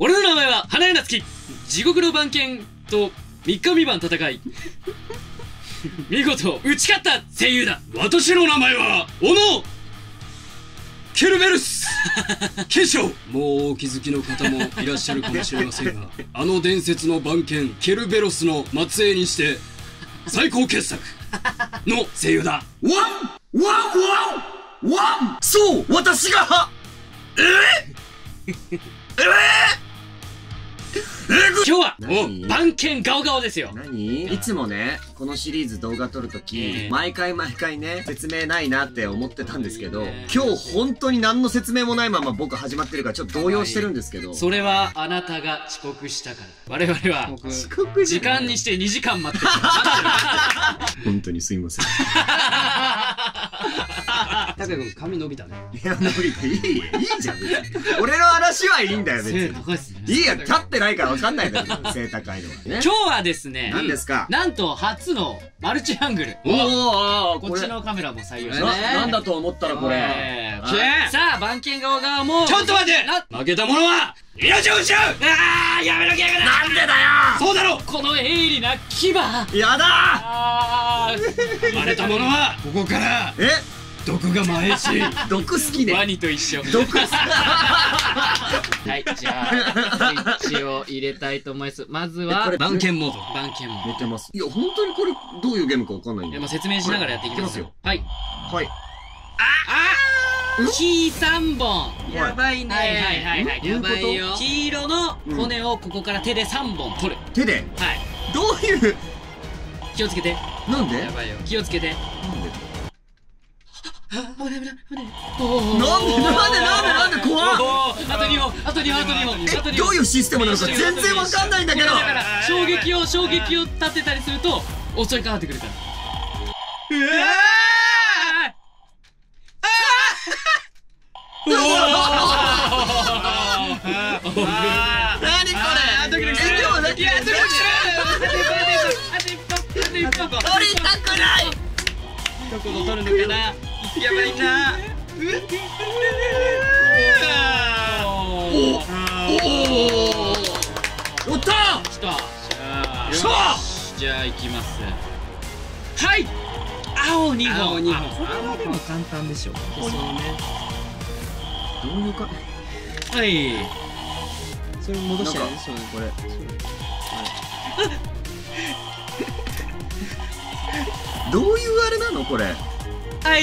俺の名前は花江夏樹地獄の番犬と3日三晩戦い。見事打ち勝った声優だ。私の名前は小野ケルベルス。賢章もうお気づきの方もいらっしゃるかもしれませんが あの伝説の番犬ケルベロスの末裔にして最高傑作の声優だ。ワンワンワンワン。そう私が。えええ？今日は何？番犬ガオガオですよ。何？いつもね、このシリーズ動画撮るとき、ええ。毎回毎回ね、説明ないなって思ってたんですけど、ええ。今日本当に何の説明もないまま僕始まってるからちょっと動揺してるんですけど。それはあなたが遅刻したから。我々は遅刻？じ時間にして2時間待って 本当にすいません。たけ君髪伸びたね。いや、伸びていい、いいじゃん、別に。俺の話はいいんだよ、別背に。高いっすね。いいや、立ってないから分かんないだろ、背高いのは。ね。今。日はですね何ですか？なんと初のマルチアングル。おおおこっちのカメラも採用して。な、なんだと思ったらこれ。え。ー。はいさあ番犬側側もちょっと待て！な負けた者は命を失う！あーやめろギャグだなんでだよ！そうだろ！この鋭利な牙！やだあー生まれた者はここからえ？毒がまえし。毒好きね。ワニと一緒。毒好き。はいじゃあスイッチを入れたいと思います。まずは番犬モード。番犬も寝てます。いや、本当にこれ、どういうゲームか分かんないんだよ。えまあ説明しながらやっていきますよ。はい。はい。木3本。やばいね。はいはいはいはい。やばいよ。黄色の骨をここから手で3本取る。手で？はい。どういう、気をつけて。なんで？やばいよ。気をつけて。なんで？危ない危ない危ないなんでなんでなんでなんで怖っあと2本あと2本あと2本え、どういうシステムなのか全然わかんないんだけどだから衝撃を衝撃を立てたりすると襲いかかってくるからうわ何これえ、でもだけいや、ドキドキするあと一本あと一本あと一本取りたくないどこを取るのかなやばいな。おおおった来たよし。ゃじゃあ行きます。はい。青2本。青これはでも簡単でしょそうね。どういうか。はい。それ戻なんかそうこれ。どういうあれなのこれはい。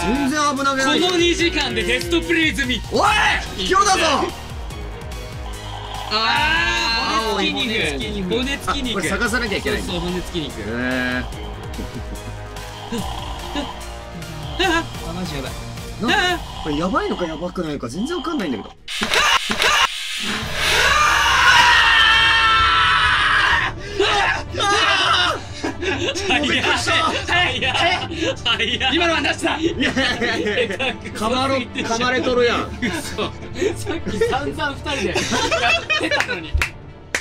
全然危なげこのない2時間でテストプレイ済み。おい今日だぞ。あ骨付き肉。骨付きあ肉。これ探さなきゃいけないそうそう骨付き肉。へえああマジやばいあこれやばいのかやばくないのか全然わかんないんだけど。早い早い早い今のはなしだいやい。やいやいや噛まろ噛まれとるやん。嘘。さっき散々二人で。やってたのに。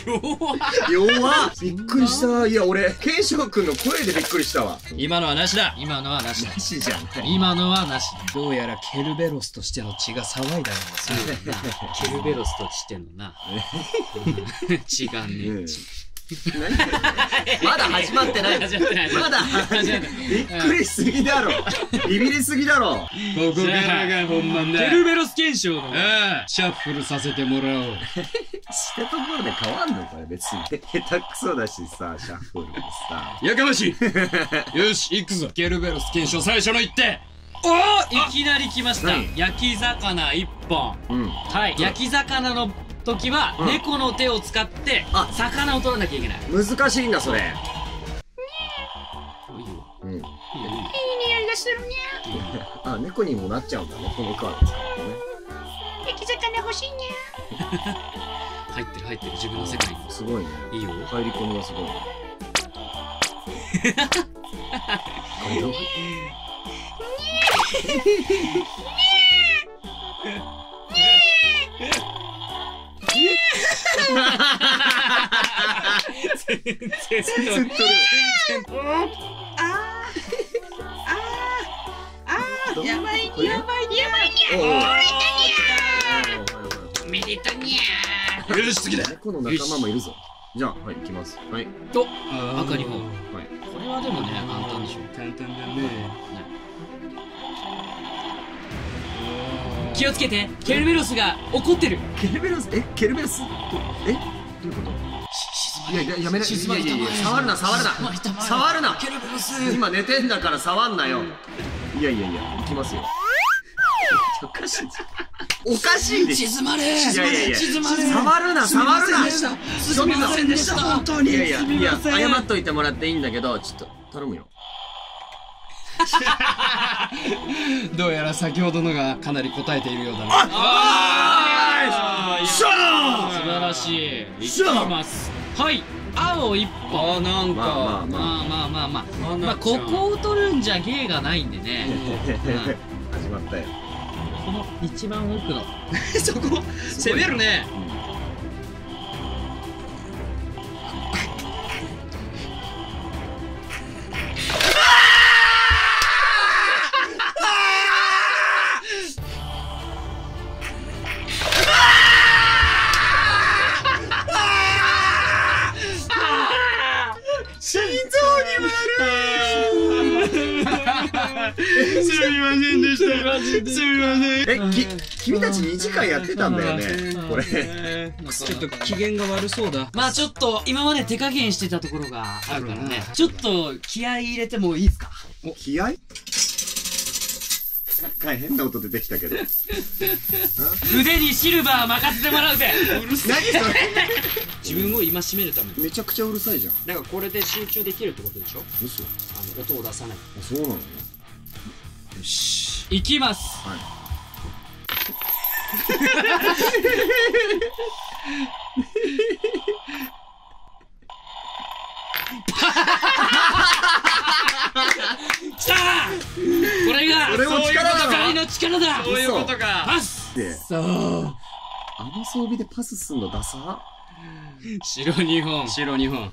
弱っ。弱っびっくりした。いや俺ケンショウ君の声でびっくりしたわ。今のはなしだ。今のはなしだ。なしじゃない。今のはなしだ。どうやらケルベロスとしての血が騒いだようですな。ケルベロスとしてのな。違うね。うん何 まだ始まってない。始まってない。まだ。始まってないびっくりしすぎだろ。ビビりすぎだろ。ここからが本番だケルベロス検証のシャッフルさせてもらおう。したところで変わんのこれ別に。下手くそだしさシャッフルもさ。やかましい。よし行くぞ。ケルベロス検証最初の一手。おーいきなり来ました。何？焼き魚一本。うん。はい焼き魚の時はうん。猫の手を使ってあ。魚を取らなきゃいけない。難しいんだそれ。いいよ。うん。いいよ あ猫にもなっちゃうんだねこのカード使うとね。入ってる入ってる。自分の世界に。すごいね。いいよ。入り込みがすごい。これど全然全然取る。やばいこれやばいやばいおうおうみでとによし次だ猫の仲間もいるぞじゃあはい行きますはいと赤赤2本はいこれはでもね簡単でしょ簡単だね気をつけて。ケルベロスが怒ってる。ケルベロス？え？ケルベロス？え？どういうこと？いやいややめな静まりいやいやいや触るな触るな。触るな。ケルベロス。今寝てんだから触んなよ。いやいやいや行きますよ。おかしいおかしい静まれ。いやいやいや静まれ。触るな触るな。すみませんでした。本当いやいやいや謝っといてもらっていいんだけどちょっと頼むよ どうやら先ほどのがかなり答えているようだな。あーしゃ素晴らしい。いきます。はい。青一本あなんか。まあまあまあまあまあ。あまあここを取るんじゃ芸がないんでね。始まったよ。この一番奥の。そこ？攻めるねでしたすみませんえき君たち2時間やってたんだよね。これ。ちょっと機嫌が悪そうだ。まあちょっと今まで手加減してたところがあるからね。ちょっと気合い入れてもいいですか？気合？なんか変な音出てきたけど。腕にシルバー任せてもらうぜ。何それ？自分を戒めるために。めちゃくちゃうるさいじゃん。だからこれで集中できるってことでしょ？嘘。ああの音を出さない。そうなの？よいきます。はい。きたこれがこれも力だの力だそういうことか。パス。でそう。あの装備でパスすんのダサ？白2本。白2本。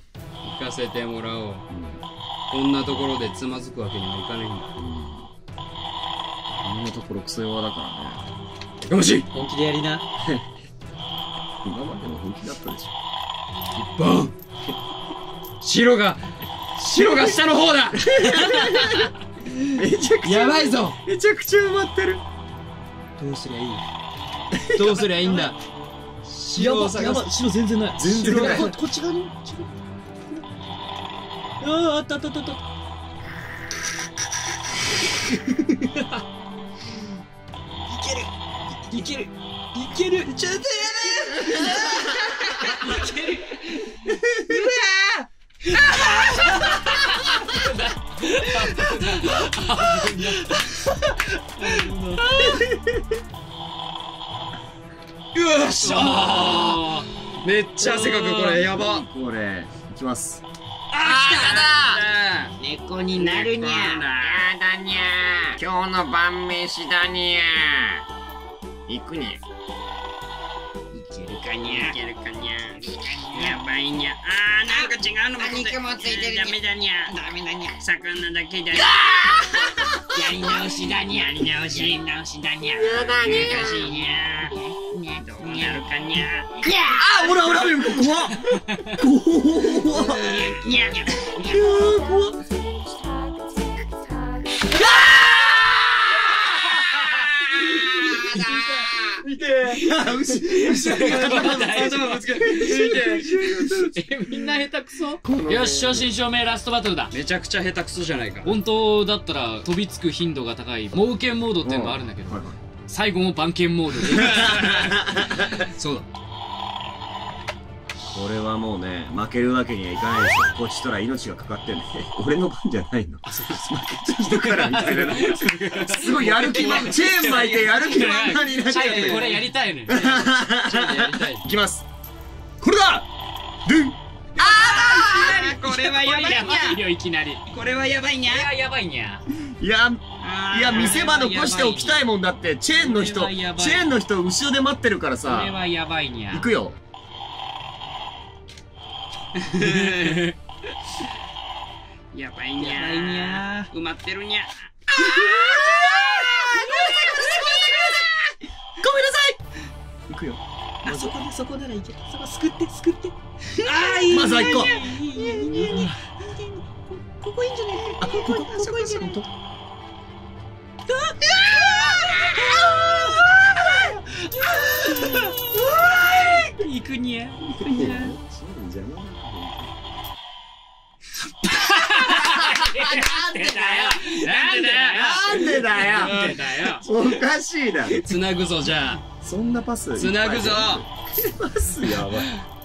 行かせてもらおう。こんなところでつまずくわけにはいかないんだ。あんなところクソ弱だからね。よし！本気でやりな。今までも本気だったでしょ。ボン！白が白が下の方だ！めちゃくやばいぞ！めちゃくちゃ埋まってる。どうすりゃいい？どうすりゃいいんだ？白を探す。白全然ない。全然ない。ここっち側に？あああったあったあったあったいける。いける。ちょっとやだいけるよっしゃめっちゃ汗かくこれやばこれいきます猫になるにゃやだにゃ今日の晩飯だにゃ行くに。ゃ。いけるかにゃ。いけるかにゃ。やばいにゃ。あーなんか違うのも肉もついてるダメだにゃ。ダメだにゃ。魚だけだにゃ。やり直しだにゃ。やり直し。やり直しだにゃ。やだにゃ。難しいにゃ。ねどうなるかにゃ。あほらほら怖っ。怖っ。にゃにゃ怖っあ牛牛みんな下手くそよし正真正銘ラストバトルだめちゃくちゃ下手くそじゃないか本当だったら飛びつく頻度が高い冒険モードっていうのがあるんだけど、最後も番犬モードでそうだこれはもうね負けるわけにはいかないですよ。こっちとら命がかかってんね 俺の番じゃないの。負けた人からみたいなすごいやる気満チェーン巻いてやる気満々になっちゃって。これやりたいのよ。ちょっとやりたいいきます。これだ!ドゥン!これはやばい。にゃこれはやばいにゃいややばいにゃいやあーいや見せ場残しておきたいもんだって。チェーンの人チェーンの人後ろで待ってるからこされはやばいにゃ行くよやばいにゃばいにゃ埋まってるにゃごめんなさい。行くよ。あそこだそこならいけ。そこすくってすくって。あいいまずは行こう。ここいいんじゃないあここここいいんじゃないあ当行くにゃ。行くにゃ。なんでだよ。なんでだよ。なんでだよ。なんでだよ。おかしいだろつなぐぞじゃあ。そんなパスつなぐぞ。パスやばい。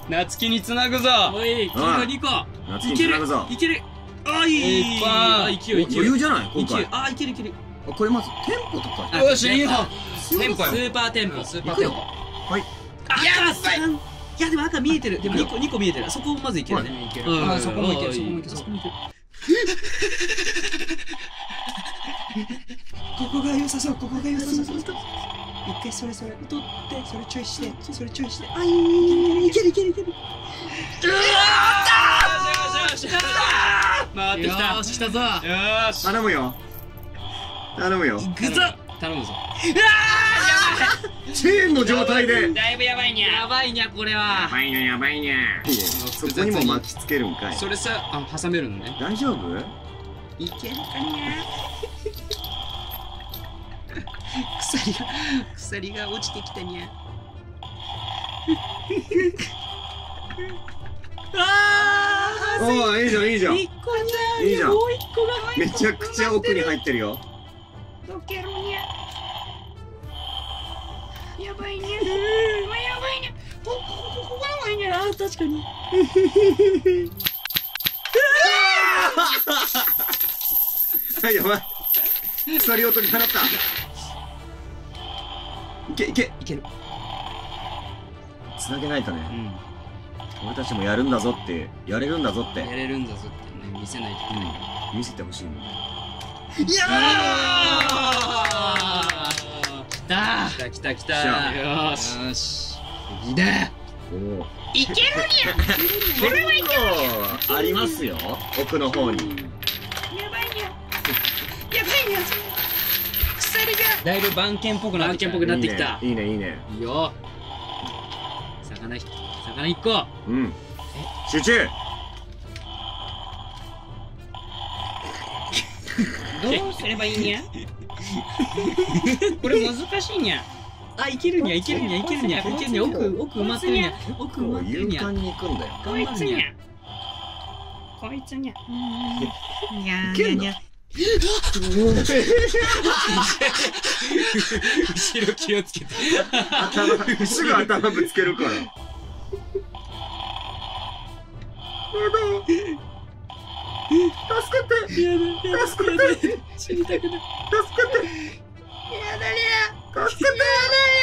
夏希につなぐぞ。おい黄色2個夏にい。けるつなぐぞ。いける。あい。いいっぱいあ勢い勢い余裕じゃない？今回。あいけるいける。あこれまずテンポとか。あよしいいぞステンポよ。ーパーテンポスーパーテンポはい赤3いやでも赤見えてる。でも2個2個見えてる。そこまずいけるね。いけるうんそこもいけるそこもいけるそこもいけるここが良さそうここが良さそう一回それそれ取ってそれちょいしてそれちょいしてあいいいけるいけるいける回ってきたよし来たぞよし頼むよ頼むよ行くぞ頼むぞチェーンの状態で。だいぶやばいにゃ。やばいにゃこれやはばいにゃやばいにゃ。そこにも巻きつけるんかい。それさあ挟めるのね。大丈夫？いけるかにゃ。鎖が鎖が落ちてきたにゃ。あおおい。いじゃんいいじゃん。ー一個にゃいいじゃんもう一個がめちゃくちゃ奥に入ってるよ。どけるにゃやばいにゃやばいにゃここここがやばいにゃあー確かに。はい やばい。鎖を取り払った。いけいけ。いける。つなげないとね。うん。俺たちもやるんだぞってやれるんだぞって。やれるんだぞってね見せないといけない。見せてほしいのだ来た。来た来じゃあた。よーし。よし。いいね。おおいけるにゃこれはいけありますよ。奥の方に。やばいにゃやばいにゃ鎖が。だいぶ番犬っぽくなってきた。番犬っぽくなってきた。いいねいいねいいよ。魚ひ魚一個う。ん。集中。どうすればいいにゃ これ難しいにゃ。あいけるにゃいけるにゃいけるにゃいけるにゃ奥奥埋まってるにゃ。奥埋まってるにゃ。勇敢に行くんだよこいつにゃ。こいつにゃ。にゃいけんの？にゃ後ろ気をつけて頭すぐ頭ぶつけるから助けて。やだやだ助けて死にたくない助けて。やだにゃ助けてこ